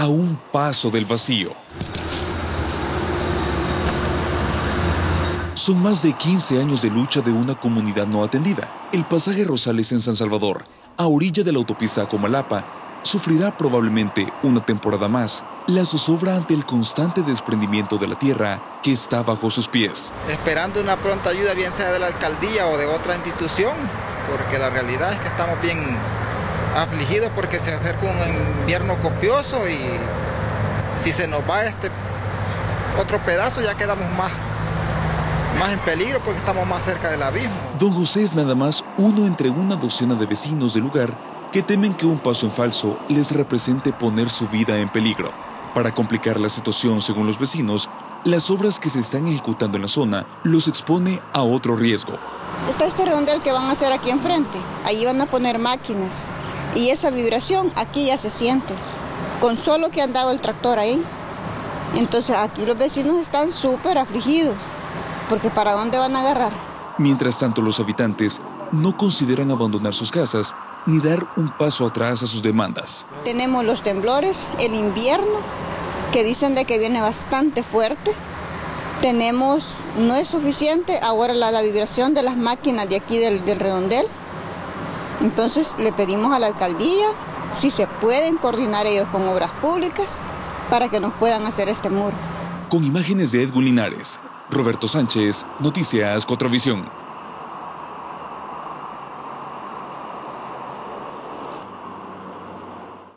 a un paso del vacío. Son más de 15 años de lucha de una comunidad no atendida. El pasaje Rosales en San Salvador, a orilla de la autopista Comalapa, sufrirá probablemente una temporada más la zozobra ante el constante desprendimiento de la tierra que está bajo sus pies. Esperando una pronta ayuda, bien sea de la alcaldía o de otra institución, porque la realidad es que estamos bien afligidos porque se acerca un invierno copioso y si se nos va este otro pedazo ya quedamos más más en peligro porque estamos más cerca del abismo. Don José es nada más uno entre una docena de vecinos del lugar que temen que un paso en falso les represente poner su vida en peligro. Para complicar la situación, según los vecinos, las obras que se están ejecutando en la zona los expone a otro riesgo. Está este redondel que van a hacer aquí enfrente. Ahí van a poner máquinas. Y esa vibración aquí ya se siente. Con solo que han dado el tractor ahí. Entonces aquí los vecinos están súper afligidos. Porque ¿para dónde van a agarrar? Mientras tanto, los habitantes no consideran abandonar sus casas ni dar un paso atrás a sus demandas. Tenemos los temblores, el invierno, que dicen de que viene bastante fuerte. Tenemos, no es suficiente ahora la, vibración de las máquinas de aquí del, del redondel. Entonces le pedimos a la alcaldía si se pueden coordinar ellos con obras públicas para que nos puedan hacer este muro. Con imágenes de Edwin Linares, Roberto Sánchez, Noticias Visión.